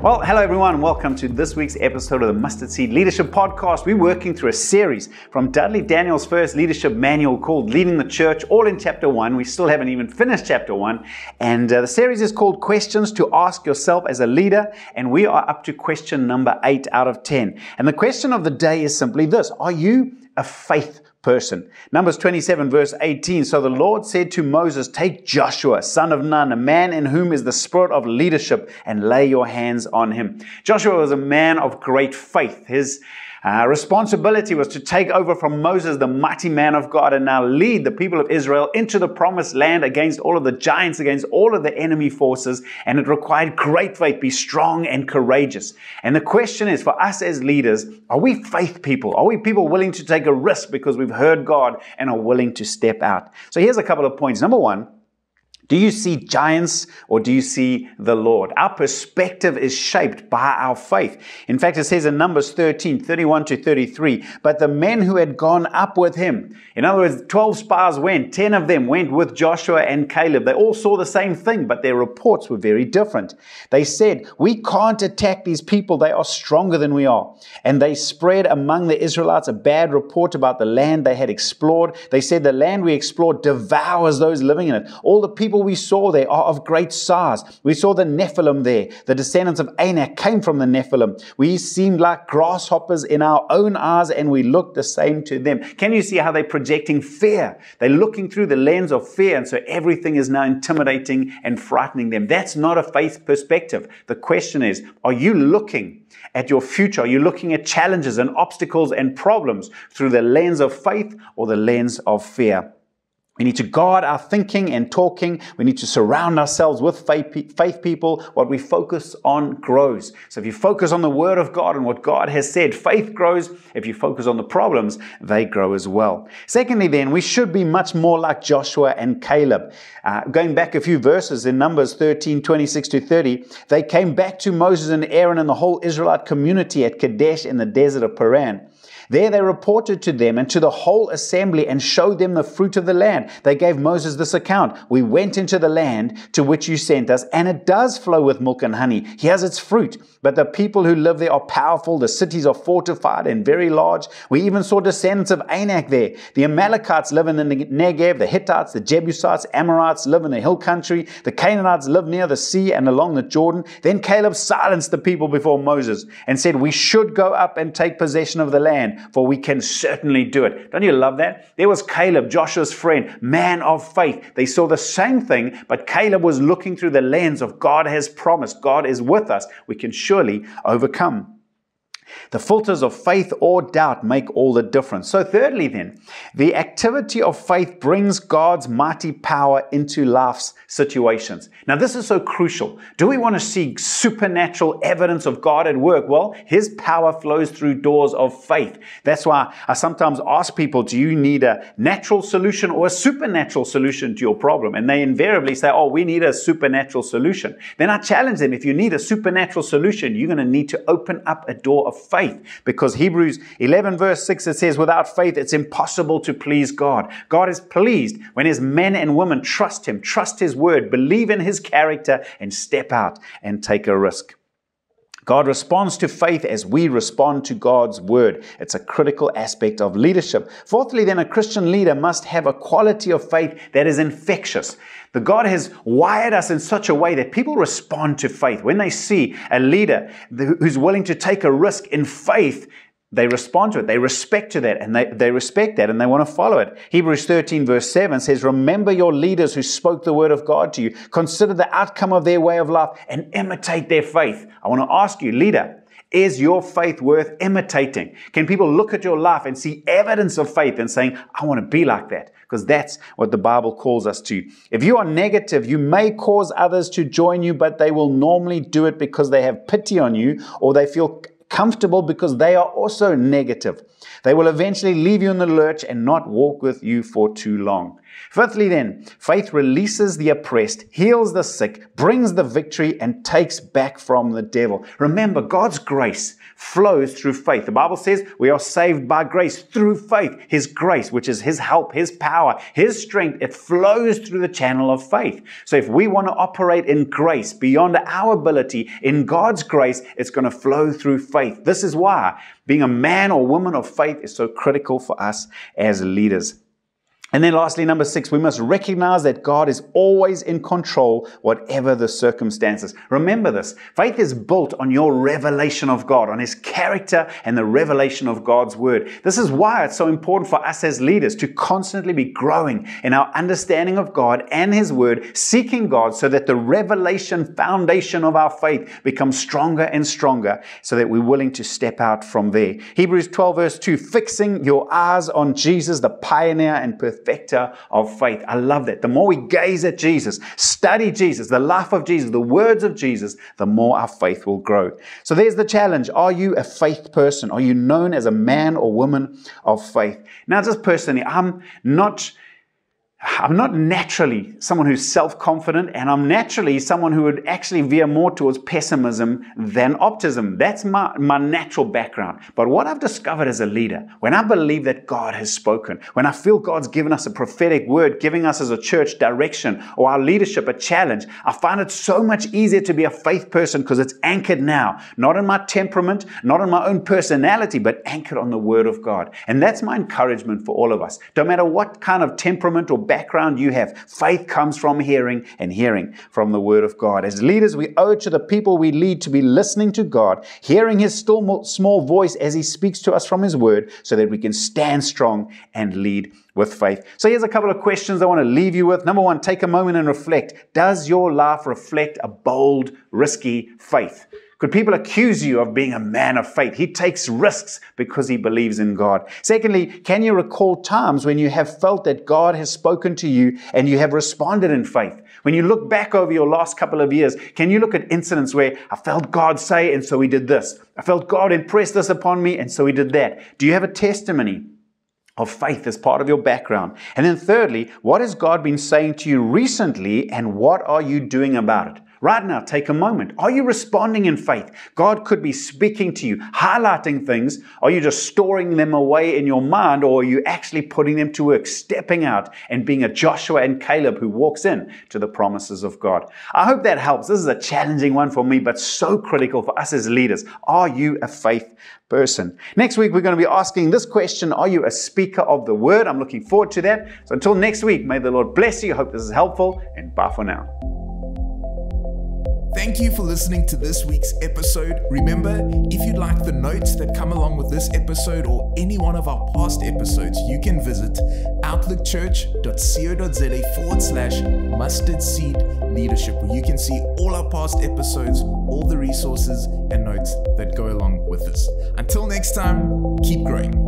Well, hello everyone. Welcome to this week's episode of the Mustard Seed Leadership Podcast. We're working through a series from Dudley Daniel's first leadership manual called Leading the Church, all in chapter one. We still haven't even finished chapter one. And uh, the series is called Questions to Ask Yourself as a Leader. And we are up to question number eight out of 10. And the question of the day is simply this Are you a faith person. Numbers 27, verse 18. So the Lord said to Moses, Take Joshua, son of Nun, a man in whom is the spirit of leadership, and lay your hands on him. Joshua was a man of great faith. His uh, responsibility was to take over from Moses, the mighty man of God, and now lead the people of Israel into the promised land against all of the giants, against all of the enemy forces. And it required great faith, be strong and courageous. And the question is for us as leaders, are we faith people? Are we people willing to take a risk because we've heard God and are willing to step out? So here's a couple of points. Number one, do you see giants or do you see the Lord? Our perspective is shaped by our faith. In fact, it says in Numbers 13, 31 to 33, but the men who had gone up with him, in other words, 12 spies went, 10 of them went with Joshua and Caleb. They all saw the same thing, but their reports were very different. They said, we can't attack these people. They are stronger than we are. And they spread among the Israelites a bad report about the land they had explored. They said, the land we explored devours those living in it. All the people people we saw there are of great size. We saw the Nephilim there. The descendants of Anak came from the Nephilim. We seemed like grasshoppers in our own eyes and we looked the same to them. Can you see how they're projecting fear? They're looking through the lens of fear and so everything is now intimidating and frightening them. That's not a faith perspective. The question is, are you looking at your future? Are you looking at challenges and obstacles and problems through the lens of faith or the lens of fear? We need to guard our thinking and talking. We need to surround ourselves with faith, faith, people. What we focus on grows. So if you focus on the Word of God and what God has said, faith grows. If you focus on the problems, they grow as well. Secondly, then, we should be much more like Joshua and Caleb. Uh, going back a few verses in Numbers 13, 26 to 30, they came back to Moses and Aaron and the whole Israelite community at Kadesh in the desert of Paran. There they reported to them and to the whole assembly and showed them the fruit of the land. They gave Moses this account We went into the land to which you sent us, and it does flow with milk and honey. He has its fruit. But the people who live there are powerful. The cities are fortified and very large. We even saw descendants of Anak there. The Amalekites live in the Negev. The Hittites, the Jebusites, Amorites live in the hill country. The Canaanites live near the sea and along the Jordan. Then Caleb silenced the people before Moses and said, We should go up and take possession of the land for we can certainly do it. Don't you love that? There was Caleb, Joshua's friend, man of faith. They saw the same thing, but Caleb was looking through the lens of God has promised, God is with us. We can surely overcome. The filters of faith or doubt make all the difference. So, thirdly, then, the activity of faith brings God's mighty power into life's situations. Now, this is so crucial. Do we want to see supernatural evidence of God at work? Well, His power flows through doors of faith. That's why I sometimes ask people, do you need a natural solution or a supernatural solution to your problem? And they invariably say, oh, we need a supernatural solution. Then I challenge them, if you need a supernatural solution, you're going to need to open up a door of faith because Hebrews 11 verse 6 it says without faith it's impossible to please God. God is pleased when his men and women trust him, trust his word, believe in his character and step out and take a risk. God responds to faith as we respond to God's word. It's a critical aspect of leadership. Fourthly, then, a Christian leader must have a quality of faith that is infectious. The God has wired us in such a way that people respond to faith. When they see a leader who's willing to take a risk in faith, they respond to it. They respect to that and they, they respect that and they want to follow it. Hebrews 13 verse 7 says, Remember your leaders who spoke the word of God to you. Consider the outcome of their way of life and imitate their faith. I want to ask you, leader, is your faith worth imitating? Can people look at your life and see evidence of faith and saying, I want to be like that? Because that's what the Bible calls us to. If you are negative, you may cause others to join you, but they will normally do it because they have pity on you or they feel comfortable because they are also negative. They will eventually leave you in the lurch and not walk with you for too long. Fifthly, then, faith releases the oppressed, heals the sick, brings the victory, and takes back from the devil. Remember, God's grace flows through faith. The Bible says we are saved by grace through faith. His grace, which is His help, His power, His strength, it flows through the channel of faith. So if we want to operate in grace beyond our ability, in God's grace, it's going to flow through faith. This is why being a man or woman of faith is so critical for us as leaders. And then lastly, number six, we must recognize that God is always in control, whatever the circumstances. Remember this. Faith is built on your revelation of God, on His character and the revelation of God's Word. This is why it's so important for us as leaders to constantly be growing in our understanding of God and His Word, seeking God so that the revelation foundation of our faith becomes stronger and stronger so that we're willing to step out from there. Hebrews 12 verse 2, fixing your eyes on Jesus, the pioneer and perfecter of faith. I love that. The more we gaze at Jesus, study Jesus, the life of Jesus, the words of Jesus, the more our faith will grow. So there's the challenge. Are you a faith person? Are you known as a man or woman of faith? Now, just personally, I'm not I'm not naturally someone who's self confident, and I'm naturally someone who would actually veer more towards pessimism than optimism. That's my, my natural background. But what I've discovered as a leader, when I believe that God has spoken, when I feel God's given us a prophetic word, giving us as a church direction or our leadership a challenge, I find it so much easier to be a faith person because it's anchored now, not in my temperament, not in my own personality, but anchored on the Word of God. And that's my encouragement for all of us. Don't matter what kind of temperament or background you have. Faith comes from hearing and hearing from the Word of God. As leaders, we owe to the people we lead to be listening to God, hearing His still small voice as He speaks to us from His Word, so that we can stand strong and lead with faith. So here's a couple of questions I want to leave you with. Number one, take a moment and reflect. Does your life reflect a bold, risky faith? Could people accuse you of being a man of faith? He takes risks because he believes in God. Secondly, can you recall times when you have felt that God has spoken to you and you have responded in faith? When you look back over your last couple of years, can you look at incidents where I felt God say, and so he did this? I felt God impress this upon me, and so he did that. Do you have a testimony? Of faith as part of your background. And then, thirdly, what has God been saying to you recently, and what are you doing about it? Right now, take a moment. Are you responding in faith? God could be speaking to you, highlighting things. Are you just storing them away in your mind, or are you actually putting them to work, stepping out and being a Joshua and Caleb who walks in to the promises of God? I hope that helps. This is a challenging one for me, but so critical for us as leaders. Are you a faith person? Next week, we're going to be asking this question Are you a speaker of the word? I'm looking forward to that. So until next week, may the Lord bless you. I hope this is helpful, and bye for now. Thank you for listening to this week's episode. Remember, if you'd like the notes that come along with this episode or any one of our past episodes, you can visit outlookchurch.co.za forward slash mustard seed leadership, where you can see all our past episodes, all the resources and notes that go along with this. Until next time, keep growing.